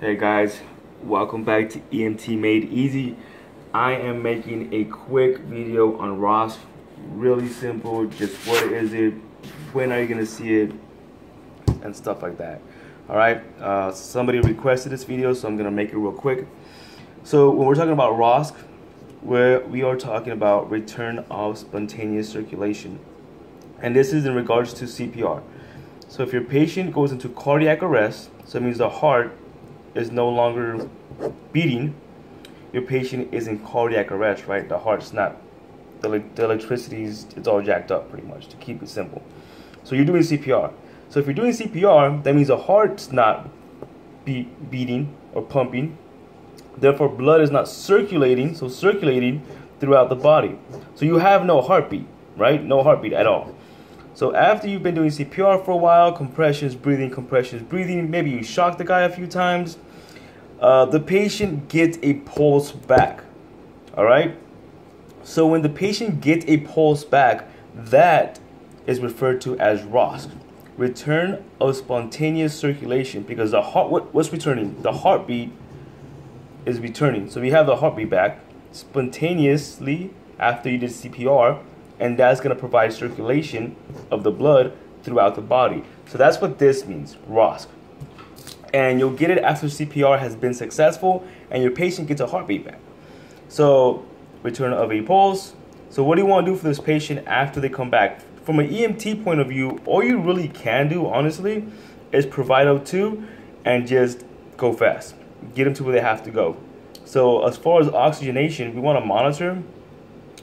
Hey guys, welcome back to EMT Made Easy. I am making a quick video on ROSC. Really simple, just what is it, when are you gonna see it, and stuff like that. All right, uh, somebody requested this video, so I'm gonna make it real quick. So when we're talking about ROSC, where we are talking about return of spontaneous circulation. And this is in regards to CPR. So if your patient goes into cardiac arrest, so it means the heart is no longer beating, your patient is in cardiac arrest, right? The heart's not, the, the electricity is it's all jacked up pretty much to keep it simple. So you're doing CPR. So if you're doing CPR, that means the heart's not beat, beating or pumping. Therefore, blood is not circulating, so circulating throughout the body. So you have no heartbeat, right? No heartbeat at all. So after you've been doing CPR for a while, compressions, breathing, compressions, breathing, maybe you shock the guy a few times, uh, the patient gets a pulse back. All right. So when the patient gets a pulse back, that is referred to as ROSC, return of spontaneous circulation, because the heart, what, what's returning? The heartbeat is returning. So we have the heartbeat back spontaneously after you did CPR, and that's going to provide circulation of the blood throughout the body. So that's what this means, ROSC and you'll get it after CPR has been successful and your patient gets a heartbeat back. So, return of a pulse. So, what do you want to do for this patient after they come back? From an EMT point of view, all you really can do, honestly, is provide O2 and just go fast. Get them to where they have to go. So, as far as oxygenation, we want to monitor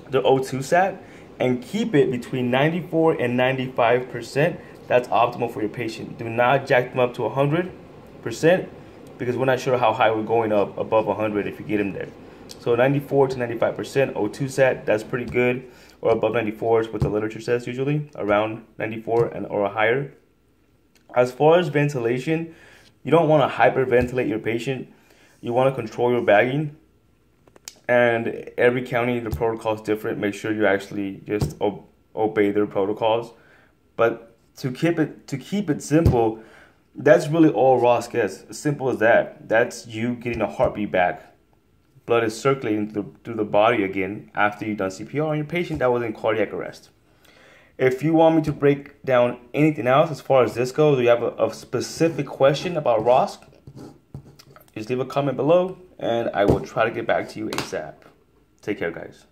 the O2 sat and keep it between 94 and 95%. That's optimal for your patient. Do not jack them up to 100 percent because we're not sure how high we're going up above 100 if you get them there. So 94 to 95 percent O2 sat, that's pretty good, or above 94 is what the literature says usually, around 94 and or higher. As far as ventilation, you don't want to hyperventilate your patient. You want to control your bagging. And every county, the protocol is different. Make sure you actually just obey their protocols. But to keep it to keep it simple, that's really all ROSC gets. Simple as that. That's you getting a heartbeat back. Blood is circulating through, through the body again after you've done CPR on your patient that was in cardiac arrest. If you want me to break down anything else as far as this goes, or you have a, a specific question about ROSC, just leave a comment below and I will try to get back to you ASAP. Take care, guys.